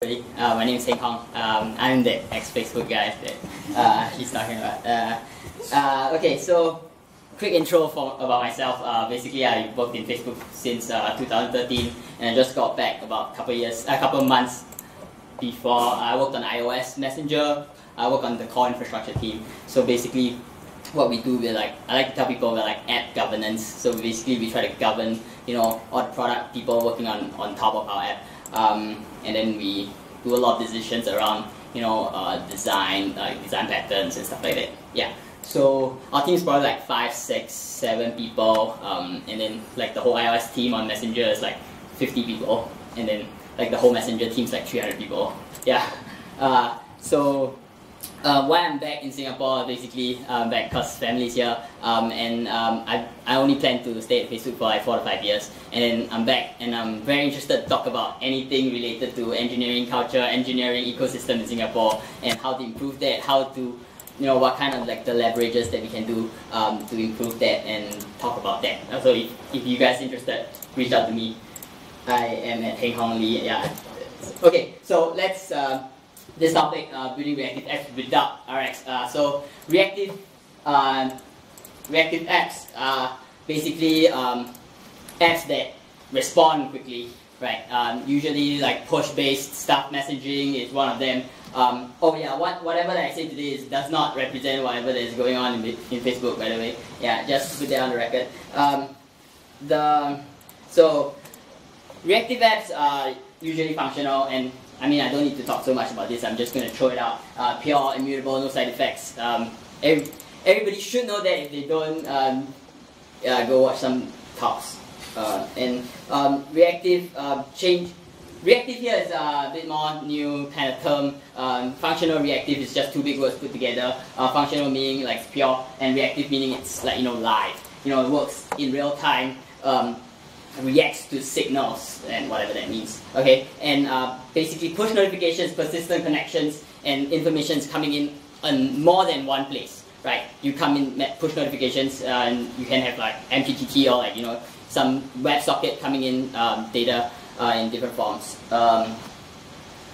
Uh, my name is Heng Hong. Um, I'm the ex-Facebook guy that uh, he's talking about. Uh, uh, okay, so quick intro for, about myself. Uh, basically, I worked in Facebook since uh, 2013, and I just got back about a couple years, a couple months before. I worked on iOS Messenger. I work on the core infrastructure team. So basically, what we do, we like I like to tell people we're like app governance. So basically, we try to govern, you know, all the product people working on on top of our app. Um, and then we do a lot of decisions around you know uh, design like design patterns and stuff like that. Yeah. So our team is probably like five six seven people um, and then like the whole ios team on messenger is like 50 people and then like the whole messenger team is like 300 people. Yeah. Uh, so uh, why I'm back in Singapore, basically, back because family's here, um, and um, I, I only plan to stay at Facebook for like four to five years, and then I'm back, and I'm very interested to talk about anything related to engineering culture, engineering ecosystem in Singapore, and how to improve that, how to, you know, what kind of like the leverages that we can do um, to improve that, and talk about that. So if, if you guys interested, reach out to me. I am at Heng Hong Lee, yeah. Okay, so let's. Uh, this topic, uh, building reactive apps without RX. Uh, so reactive uh, reactive apps are basically um, apps that respond quickly, right? Um, usually like push-based stuff messaging is one of them. Um, oh yeah, what, whatever that I say today is, does not represent whatever that is going on in, in Facebook, by the way. Yeah, just put that on the record. Um, the so reactive apps are usually functional and I mean, I don't need to talk so much about this. I'm just going to throw it out. Uh, pure, immutable, no side effects. Um, every, everybody should know that if they don't, um, uh, go watch some talks. Uh, and um, reactive uh, change. Reactive here is a bit more new kind of term. Um, functional reactive is just two big words put together. Uh, functional meaning like pure, and reactive meaning it's like you know live. You know, it works in real time. Um, reacts to signals and whatever that means. Okay, and uh, basically push notifications, persistent connections, and information is coming in on more than one place. Right, you come in push notifications, uh, and you can have like MQTT or like you know some WebSocket coming in um, data uh, in different forms. Um,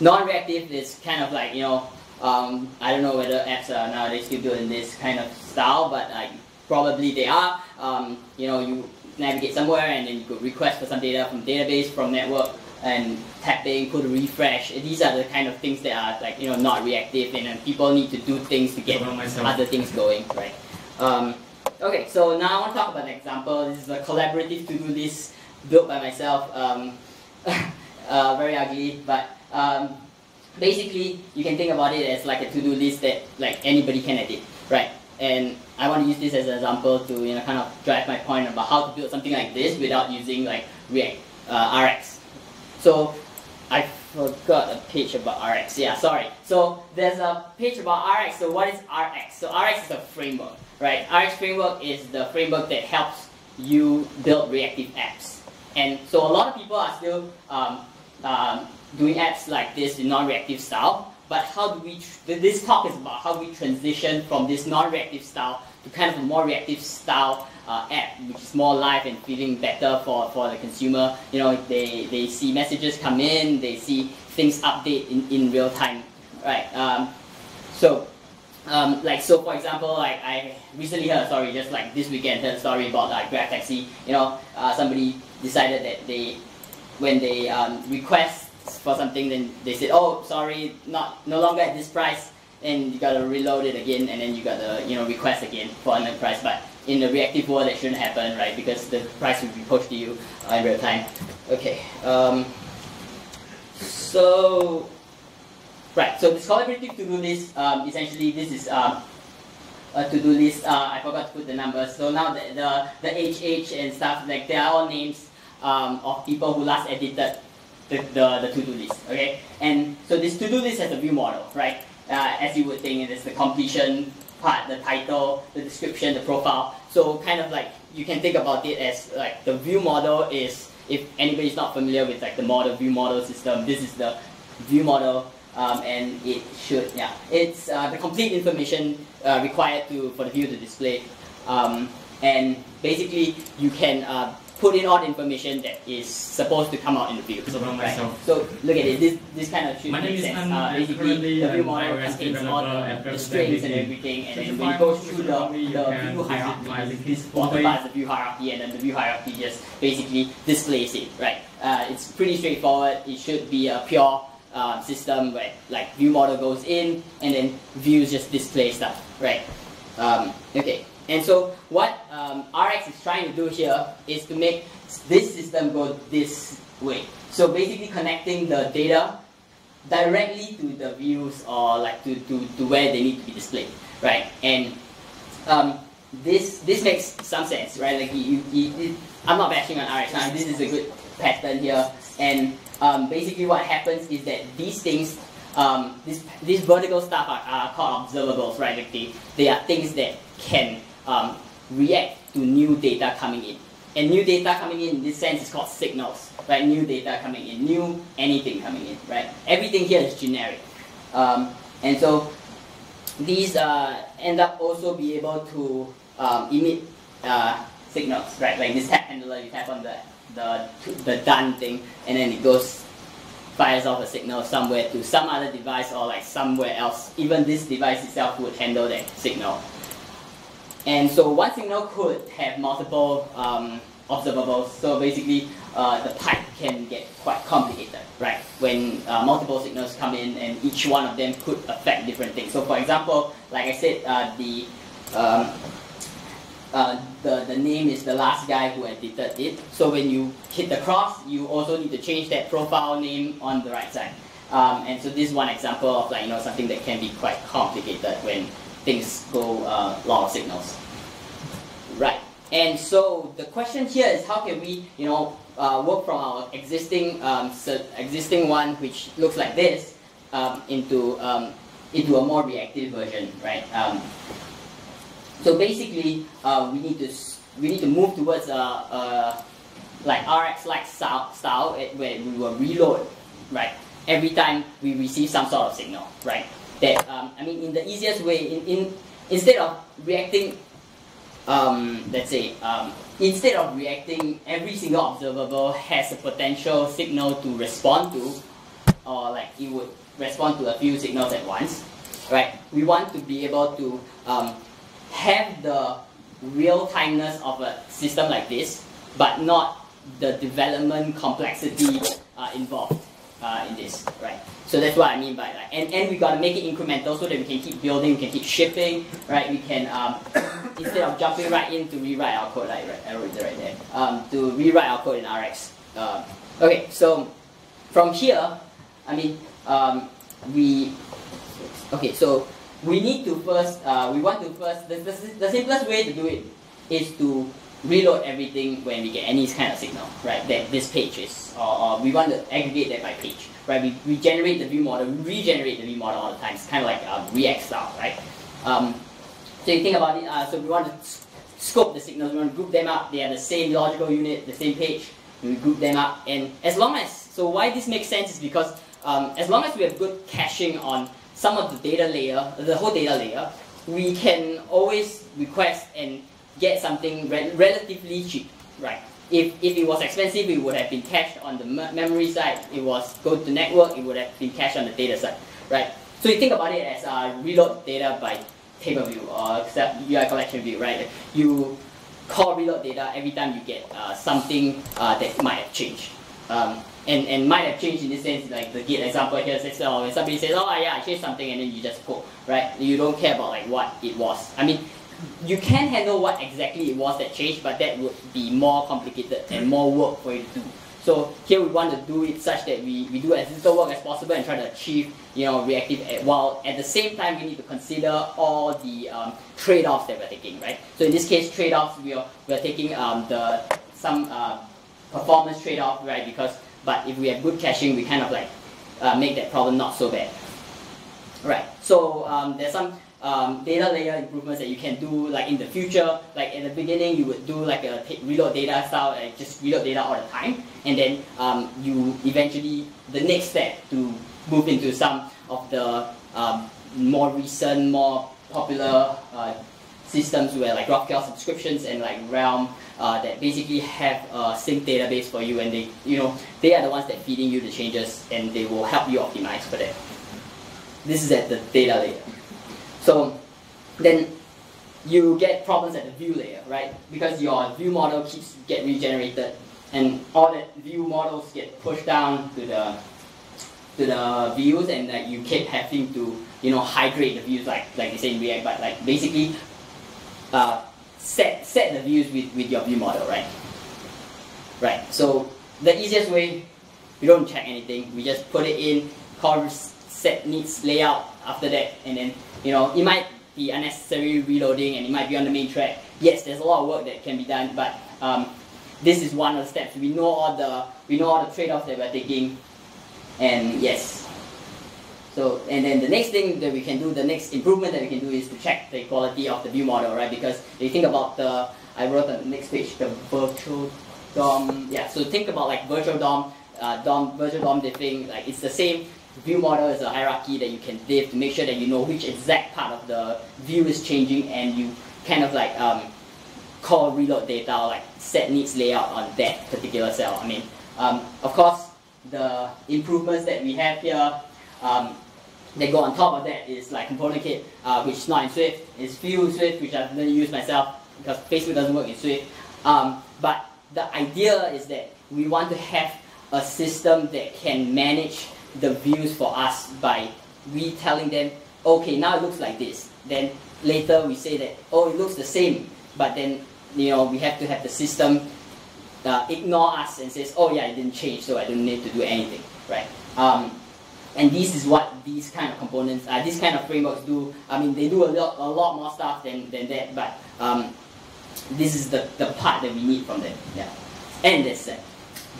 non-reactive is kind of like you know um, I don't know whether apps are nowadays still doing this kind of style, but like probably they are. Um, you know, you navigate somewhere and then you could request for some data from database, from network, and tap tapping, could refresh. These are the kind of things that are like you know not reactive and people need to do things to get other things going, right? Um, okay, so now I want to talk about an example. This is a collaborative to-do list built by myself. Um, uh, very ugly, but um, basically you can think about it as like a to-do list that like anybody can edit, right? And I want to use this as an example to you know kind of drive my point about how to build something like this without using like React uh, RX. So I forgot a page about RX. Yeah, sorry. So there's a page about RX. So what is RX? So RX is a framework, right? RX framework is the framework that helps you build reactive apps. And so a lot of people are still um, um, doing apps like this in non-reactive style but how do we, this talk is about how we transition from this non-reactive style to kind of a more reactive style uh, app, which is more live and feeling better for, for the consumer. You know, they, they see messages come in, they see things update in, in real time, right? Um, so, um, like, so for example, like, I recently heard a story, just like this weekend, heard a story about like Grab Taxi. You know, uh, somebody decided that they, when they um, request for something, then they said, oh, sorry, not no longer at this price, and you gotta reload it again, and then you gotta you know request again for another price. But in the reactive world, that shouldn't happen, right? Because the price will be pushed to you uh, in real time. Okay. Um, so, right. So this collaborative to-do list, um, essentially, this is. Um, a to-do list. Uh, I forgot to put the numbers. So now the, the, the HH and stuff, like they are all names um, of people who last edited the, the, the to-do list, okay? And so this to-do list has a view model, right? Uh, as you would think, it is the completion part, the title, the description, the profile. So kind of like, you can think about it as like the view model is, if anybody's not familiar with like the model view model system, this is the view model um, and it should, yeah, it's uh, the complete information uh, required to for the view to display. Um, and basically, you can uh, put in all the information that is supposed to come out in the view. So, right? so look at it. This this kind of should My make name sense. is Uh, basically, the view model contains all the, the strings and everything, and then when you go through the, the view hierarchy, this, bottom part is the view hierarchy, and then the view hierarchy just basically displays it. Right? Uh, it's pretty straightforward. It should be a pure uh, system where like view model goes in, and then views just display stuff. Right? Um, okay. And so what um, RX is trying to do here is to make this system go this way. So basically connecting the data directly to the views or like to, to, to where they need to be displayed, right? And um, this this makes some sense, right? Like you, you, you, I'm not bashing on RX now. This is a good pattern here, and um, basically what happens is that these things, um, this, these vertical stuff are, are called observables, right? Like they, they are things that can um, react to new data coming in. And new data coming in, in this sense, is called signals, right? New data coming in, new anything coming in, right? Everything here is generic. Um, and so these uh, end up also be able to um, emit uh, signals, right? Like this tap handler, you tap on the, the, the done thing, and then it goes, fires off a signal somewhere to some other device or like somewhere else. Even this device itself would handle that signal. And so one signal could have multiple um, observables. So basically, uh, the pipe can get quite complicated, right? When uh, multiple signals come in and each one of them could affect different things. So for example, like I said, uh, the, um, uh, the, the name is the last guy who edited it. So when you hit the cross, you also need to change that profile name on the right side. Um, and so this is one example of like, you know, something that can be quite complicated when things go uh, long of signals. Right. And so the question here is how can we, you know, uh, work from our existing um, existing one, which looks like this, um, into um, into a more reactive version, right? Um, so basically, uh, we need to we need to move towards a, a like RX-like style, style where we will reload, right? Every time we receive some sort of signal, right? That um, I mean in the easiest way in, in instead of reacting um, let's say um, instead of reacting every single observable has a potential signal to respond to or like it would respond to a few signals at once right we want to be able to um, have the real timeness of a system like this but not the development complexity uh, involved uh, in this, right? So that's what I mean by like, and, and we gotta make it incremental so that we can keep building, we can keep shipping, right? We can, um, instead of jumping right in to rewrite our code, like right, I wrote it right there, um, to rewrite our code in RX. Uh, okay, so from here, I mean, um, we, okay, so we need to first, uh, we want to first, the, the, the simplest way to do it is to reload everything when we get any kind of signal, right? That this page is, or, or we want to aggregate that by page, right? We, we generate the view model, we regenerate the view model all the time. It's kind of like a React style, right? Um, so you think about it, uh, so we want to scope the signals, we want to group them up, they are the same logical unit, the same page, we group them up, and as long as, so why this makes sense is because um, as long as we have good caching on some of the data layer, the whole data layer, we can always request and get something re relatively cheap, right? If, if it was expensive, it would have been cached on the memory side. It was go to network, it would have been cached on the data side, right? So you think about it as uh, reload data by table view or UI collection view, right? You call reload data every time you get uh, something uh, that might have changed. Um, and, and might have changed in this sense, like the Git example here says, oh, when somebody says, oh yeah, I changed something, and then you just pull, right? You don't care about like what it was. I mean, you can handle what exactly it was that changed, but that would be more complicated and more work for you to do. So here we want to do it such that we, we do as little work as possible and try to achieve you know reactive at, while at the same time we need to consider all the um, trade-offs that we're taking, right? So in this case trade-offs we are we're taking um, the some uh, performance trade-off, right? Because but if we have good caching we kind of like uh, make that problem not so bad. Right. So um, there's some um, data layer improvements that you can do like in the future. Like in the beginning, you would do like a reload data style, like just reload data all the time, and then um, you eventually the next step to move into some of the um, more recent, more popular uh, systems where like GraphQL subscriptions and like Realm uh, that basically have a sync database for you and they, you know, they are the ones that feeding you the changes and they will help you optimize for that. This is at the data layer. So then you get problems at the view layer, right? Because your view model keeps get regenerated and all the view models get pushed down to the to the views and like you keep having to you know hydrate the views like like they say in React, but like basically uh, set set the views with, with your view model, right? Right. So the easiest way, we don't check anything. We just put it in, call set needs layout after that, and then you know it might be unnecessary reloading and it might be on the main track. Yes, there's a lot of work that can be done, but um, this is one of the steps. We know all the we know all the trade-offs that we're taking, and yes. So and then the next thing that we can do, the next improvement that we can do is to check the quality of the view model, right? Because you think about the, I wrote the next page, the virtual DOM. Yeah, so think about like virtual DOM, uh, DOM, virtual DOM diffing. Like it's the same view model is a hierarchy that you can diff to make sure that you know which exact part of the view is changing and you kind of like um, call reload data or like set needs layout on that particular cell. I mean, um, of course, the improvements that we have here um, that go on top of that is like ComponentKit, uh, which is not in Swift. It's Vue Swift, which I've never used myself because Facebook doesn't work in Swift. Um, but the idea is that we want to have a system that can manage the views for us by we telling them, okay, now it looks like this. Then later we say that, oh, it looks the same, but then you know we have to have the system uh, ignore us and says, oh yeah, it didn't change, so I don't need to do anything, right? Um, and this is what these kind of components, uh, these kind of frameworks do. I mean, they do a lot, a lot more stuff than, than that, but um, this is the, the part that we need from them. Yeah, and that's it.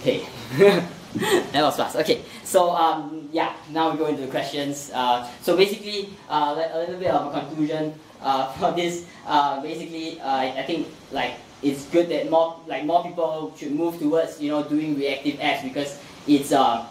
Okay. that was fast. Okay, so um, yeah, now we go into the questions. Uh, so basically, uh, a little bit of a conclusion uh, for this. Uh, basically, uh, I think like it's good that more like more people should move towards you know doing reactive apps because it's um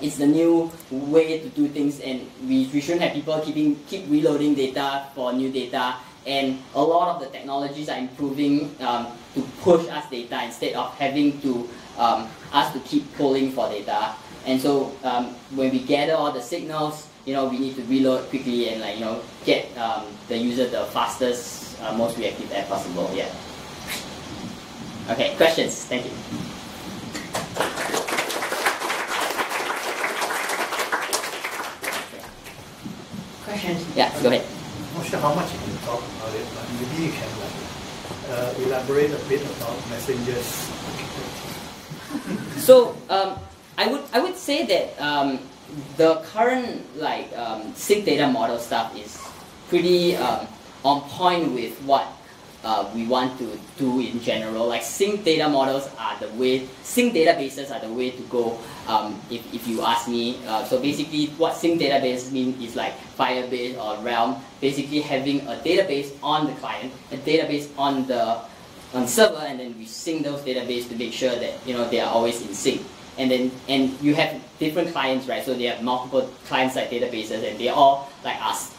it's the new way to do things and we, we shouldn't have people keeping keep reloading data for new data and a lot of the technologies are improving um, to push us data instead of having to um, us to keep pulling for data. And so um, when we gather all the signals, you know, we need to reload quickly and like, you know, get um, the user the fastest, uh, most reactive app possible, yeah. Okay, questions, thank you. Questions? Yeah, go ahead. I'm not sure how much you can talk about it, but maybe you can like uh, elaborate a bit about messengers so um, I would I would say that um, the current like um, sync data model stuff is pretty um, on point with what uh, we want to do in general. Like sync data models are the way, sync databases are the way to go. Um, if, if you ask me, uh, so basically what sync database means is like Firebase or Realm, basically having a database on the client, a database on the on server and then we sync those databases to make sure that you know they are always in sync. And then and you have different clients, right? So they have multiple client-side databases and they all like us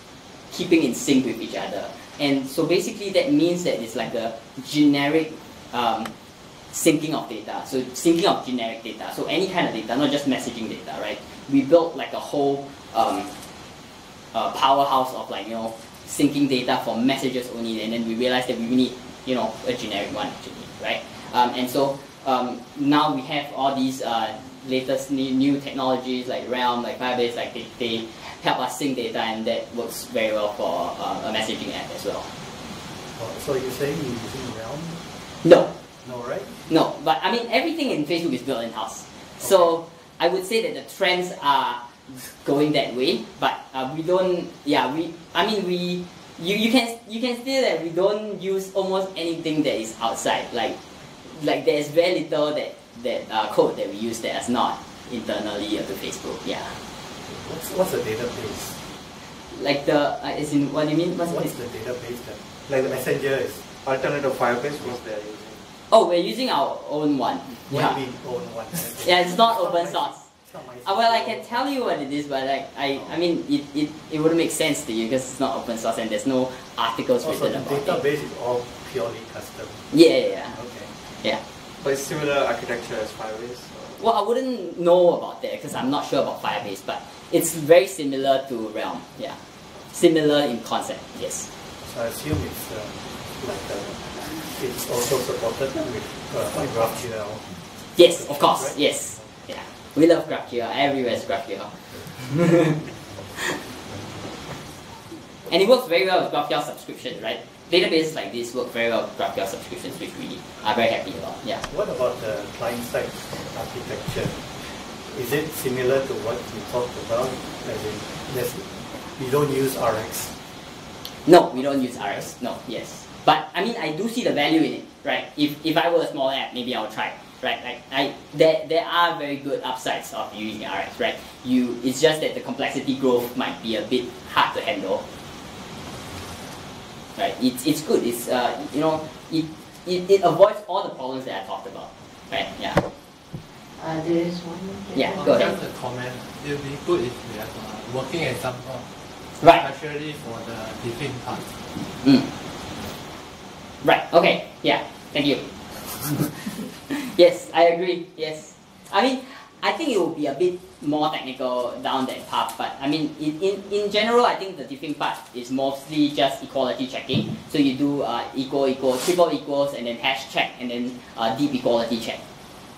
keeping in sync with each other. And so basically that means that it's like a generic um, syncing of data. So syncing of generic data. So any kind of data, not just messaging data, right? We built like a whole um, uh, powerhouse of like, you know, syncing data for messages only and then we realized that we need you know, a generic one actually, right? Um, and so um, now we have all these uh, latest new, new, technologies like Realm, like Firebase, like they, they help us sync data and that works very well for uh, a messaging app as well. Oh, so you're saying you're using Realm? No. No, right? No, but I mean everything in Facebook is built in-house. Okay. So I would say that the trends are going that way, but uh, we don't, yeah, we, I mean we you, you can you can see that we don't use almost anything that is outside. Like like there's very little that that uh, code that we use that is not internally to Facebook. Yeah. What's what's a database? Like the uh, is in what do you mean? What's, what's the database that like the messenger is alternative Firebase they're using? Oh, we're using our own one. What yeah. do you mean own one? yeah, it's not open source. Uh, well, I can tell you what it is, but like I, I mean, it, it, it wouldn't make sense to you because it's not open source and there's no articles Also, written the about it. the database is all purely custom. Yeah, yeah, yeah, Okay. yeah. But it's similar architecture as Firebase. or- Well, I wouldn't know about that because I'm not sure about Firebase, but it's very similar to Realm. Yeah, similar in concept. Yes. So I assume it's uh, like uh, it's also supported with uh, GraphQL. Yes, of course. Right? Yes. We love GraphQL. Everywhere is GraphQL. and it works very well with GraphQL subscription, right? Databases like this work very well with GraphQL subscriptions, which we are very happy about. Yeah. What about the client-side architecture? Is it similar to what you talked about? As in, we don't use RX. No, we don't use RX. No, yes. But I mean, I do see the value in it, right? If, if I were a small app, maybe I'll try, right? Like I, there, there are very good upsides of using RX, right? You, it's just that the complexity growth might be a bit hard to handle, right? It's, it's good. It's uh, you know, it, it, it avoids all the problems that I talked about, right? Yeah. Uh, there is one more. Yeah, question. go ahead. Just a comment. It would be good if we have a working example, Right. especially for the different part. Mm. Right. Okay. Yeah. Thank you. yes, I agree. Yes. I mean, I think it will be a bit more technical down that path, but I mean, in, in, in general, I think the different part is mostly just equality checking. So you do uh, equal, equal, triple equals, and then hash check, and then uh, deep equality check.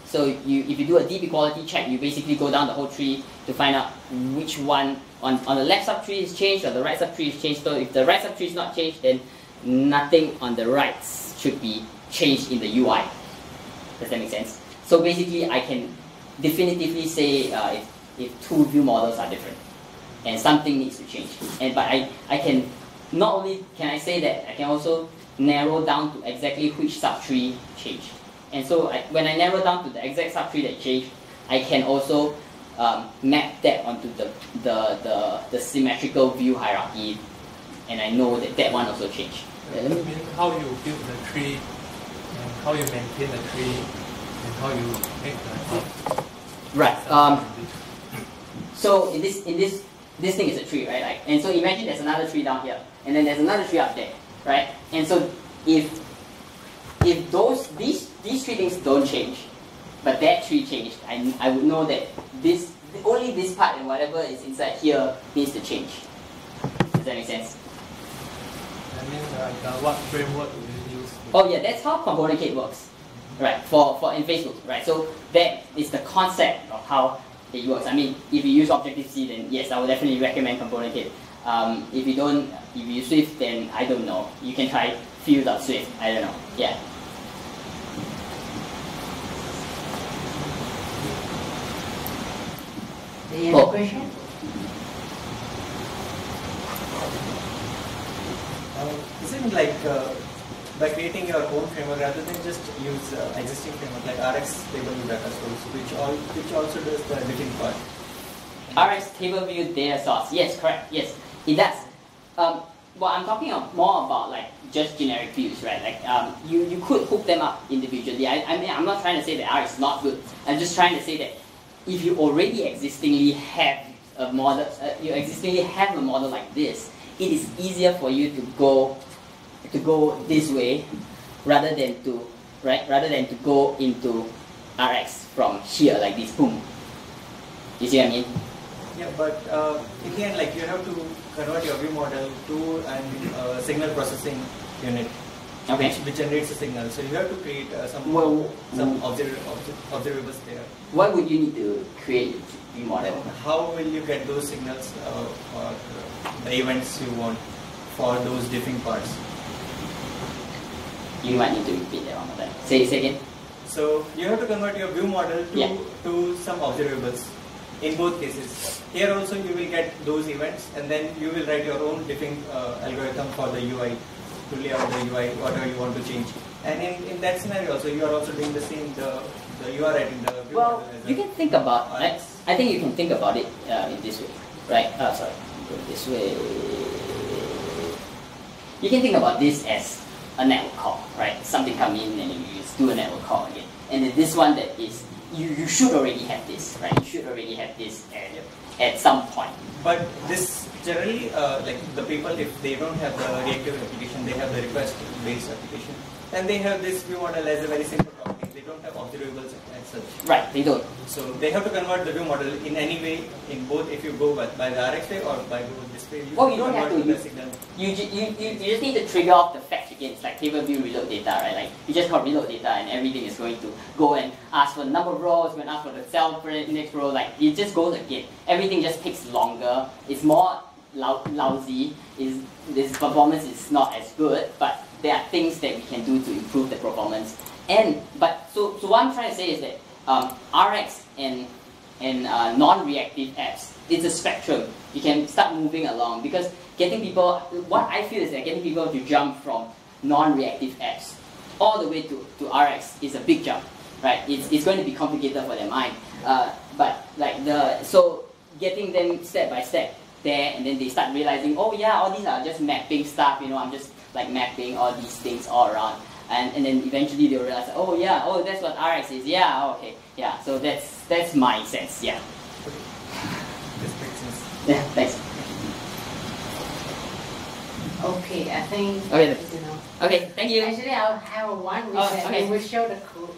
So you, if you do a deep equality check, you basically go down the whole tree to find out which one on, on the left subtree is changed or the right subtree is changed. So if the right subtree is not changed, then nothing on the right should be changed in the UI. Does that make sense? So basically, I can definitively say uh, if, if two view models are different and something needs to change. And but I, I can not only can I say that I can also narrow down to exactly which subtree changed. And so I, when I narrow down to the exact subtree that changed, I can also um, map that onto the, the, the, the symmetrical view hierarchy, and I know that that one also changed. How you build the tree, and how you maintain the tree, and how you make the Right. Um, so in this in this this thing is a tree, right? Like, and so imagine there's another tree down here, and then there's another tree up there, right? And so if if those these these three things don't change, but that tree changed, I, I would know that this only this part and whatever is inside here needs to change. Does that make sense? I mean, like, uh, what framework do you use? to- Oh yeah, that's how ComponentKit works, right? For for in Facebook, right? So that is the concept of how it works. I mean, if you use Objective C, then yes, I would definitely recommend ComponentKit. Um, if you don't, if you use Swift, then I don't know. You can try Fuse.Swift. I don't know. Yeah. Any other Oh. question? Uh, isn't like uh, by creating your own framework rather than just use uh, existing framework like RX table view data source, which all which also does the editing part. RX table view data source. Yes, correct. Yes, it does. Um, well, I'm talking of more about like just generic views, right? Like um, you, you could hook them up individually. I, I mean, I'm not trying to say that RX is not good. I'm just trying to say that if you already existingly have a model, uh, you existingly have a model like this, it is easier for you to go to go this way rather than to right rather than to go into RX from here like this. Boom. You see what I mean? Yeah, but uh, in the end, like you have to convert your view model to an uh, signal processing unit, Okay. which, which generates a signal. So you have to create uh, some Well, some observ- observ- observables there. What would you need to create a view model? How will you get those signals uh, uh, the events you want for those different parts? You might need to repeat that one more time. Say, say again. So you have to convert your view model to, Yeah. to some observables in both cases. Here also you will get those events and then you will write your own different uh, algorithm for the UI to lay out the UI, whatever you want to change. And in, in that scenario also you are also doing the same, the, the you are writing the view Well, you can think about. I, I think you can think about it uh, in this way, right? Uh, sorry, this way. You can think about this as a network call, right? Something come in and you just do a network call again, and then this one that is you, you should already have this, right? You should already have this at, at some point. But this generally, uh, like the people, if they don't have the reactive application, they have the request-based application, and they have this view model as a very simple topic. They don't have observables as such. Right, they don't. So they have to convert the view model in any way, in both if you go by, by the RX way or by the this way. You Oh, you don't have to. You, you, you, you just need to trigger off the again. It's like table view reload data, right? Like you just call reload data and everything is going to go and ask for the number of rows, going to ask for the cell for the next row. Like it just goes again. Everything just takes longer. It's more lousy. Is this performance is not as good, but there are things that we can do to improve the performance. And but so so what I'm trying to say is that um, RX and and uh, non-reactive apps, it's a spectrum. You can start moving along because getting people, what I feel is that getting people to jump from non-reactive apps all the way to, to RX is a big jump, right? It's, it's going to be complicated for their mind. Uh, but like the, so getting them step by step there and then they start realizing, oh yeah, all these are just mapping stuff, you know, I'm just like mapping all these things all around. And, and then eventually they'll realize, oh yeah, oh that's what RX is, yeah, oh, okay, yeah. So that's that's my sense, yeah. This makes sense. Yeah, thanks. Okay, I think, Okay, you know. Okay, thank you. Actually, I'll have a one which Oh, okay. it will show the code.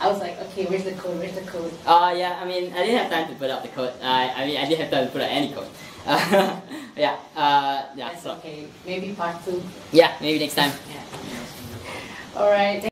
I was like, okay, where's the code? Where's the code? Uh, yeah, I mean, I didn't have time to put up the code. Uh, I mean, I didn't have time to put up any code. Uh, yeah, uh, yeah, That's so, okay. Maybe part two. yeah, maybe next time. Yeah. All right.